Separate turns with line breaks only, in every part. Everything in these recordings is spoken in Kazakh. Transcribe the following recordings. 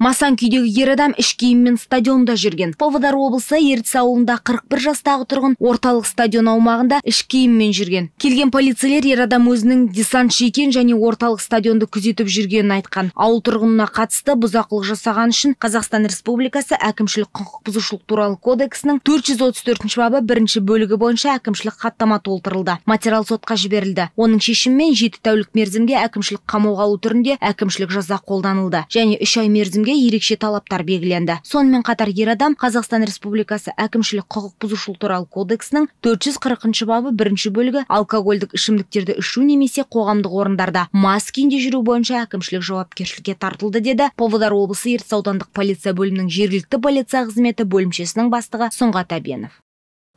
масан күйдегі ер адам іш киіммен стадионда жүрген. Павлодар облысы ертіс ауылында 41 жастағы тұрғын орталық стадион аумағында іш киіммен жүрген. Келген полицейлер ер адам өзінің десантшы екен және орталық стадионды күзетіп жүргенін айтқан. Ауыл тұрғынына қатысты бұзақылық жасаған үшін қазақстан республикасы әкімшілік құқық бұзушылық туралы кодексінің 434 бабы бірінші бөлігі бойынша әкімшілік хаттама толтырылды. Материал сотқа жіберілді. Оның шешімімен жеті тәулік мерзімге әкімшілік қамауға алу түрінде әкімшілік жаза қолданылды. Және үш ай мерзімге ерекше талаптар белгіленді. Сонымен қатар ер адам қазақстан республикасы әкімшілік құқық бұзушылық туралы кодексінің 440 бабы бірінші бөлігі алкогольдік ішімдіктерді ішу немесе қоғамдық орындарда мас күйінде жүру бойынша әкімшілік жауапкершілікке тартылды деді павлодар облысы ертіс аудандық полиция бөлімінің жергілікті полиция қызметі бөлімшесінің бастығы сұңғат әбенов.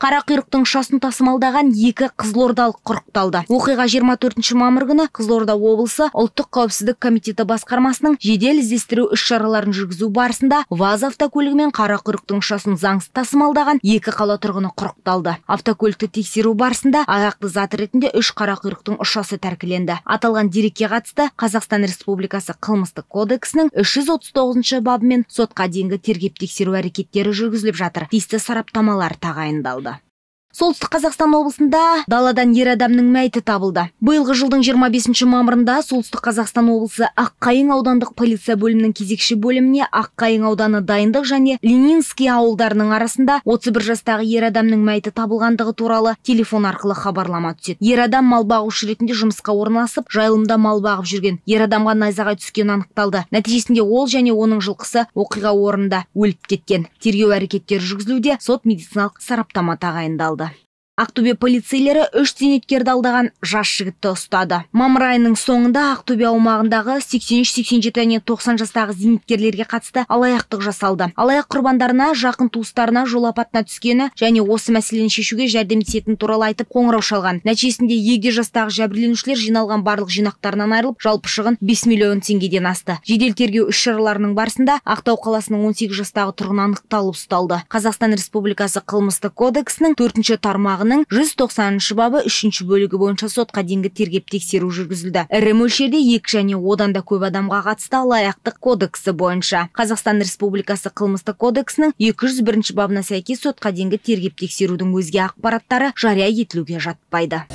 Қарақұйрықтың ұшасын тасымалдаған екі қызылордалық құрықталды. Оқиға 24 мамыр күні қызылорда облысы ұлттық қауіпсіздік комитеті басқармасының жедел іздестіру іс шараларын жүргізу барысында ваз автокөлігімен қарақұйрықтың ұшасын заңсыз тасымалдаған екі қала тұрғыны құрықталды. Автокөлікті тексеру барысында аяқты зат ретінде үш қарақұйрықтың ұшасы тәркіленді. Аталған дерекке қатысты қазақстан республикасы қылмыстық кодексінің 339 бабымен сотқа дейінгі тергеп тексеру әрекеттері жүргізіліп жатыр. Тиісті сараптамалар тағайындалды. Солтүстік қазақстан облысында даладан ер адамның мәйіті табылды. Биылғы жылдың 25 мамырында солтүстік қазақстан облысы аққайың аудандық полиция бөлімінің кезекші бөліміне аққайың ауданы дайындық және ленинский ауылдарының арасында 31 жастағы ер адамның мәйіті табылғандығы туралы телефон арқылы хабарлама түседі. Ер адам мал бағушы ретінде жұмысқа орналасып жайылымда мал бағып жүрген. Ер адамға найзағай түскені анықталды. Нәтижесінде ол және оның жылқысы оқиға орнында өліп кеткен. Тергеу әрекеттері жүргізілуде сот медициналық сараптама тағайындалды. Ақтөбе полицейлері үш зейнеткерді алдаған жас жігітті ұстады. Мамыр айының соңында ақтөбе аумағындағы 83 87 және 90 жастағы зейнеткерлерге қатысты алаяқтық жасалды. Алаяқ құрбандарына жақын туыстарына жол апатына түскені және осы мәселені шешуге жәрдемдесетіні туралы айтып қоңырау шалған. Нәтижесінде егде жастағы жәбірленушілер жиналған барлық жинақтарынан айырылып жалпы шығын 5 миллион теңгеден асты. Жедел тергеу іс шараларының барысында ақтау қаласының 18 жастағы тұрғыны анықталып ұсталды. Қазақстан республикасы қылмыстық кодексінің төртінші тармағы бабының 190 бабы үшінші бөлігі бойынша сотқа дейінгі тергеп тексеру жүргізілді. Ірі мөлшерде екі және одан да көп адамға қатысты алаяқтық кодексі бойынша. Қазақстан республикасы қылмыстық кодексінің 201 бабына сәйкес сотқа дейінгі тергеп тексерудің өзге ақпараттары жария етілуге жатпайды.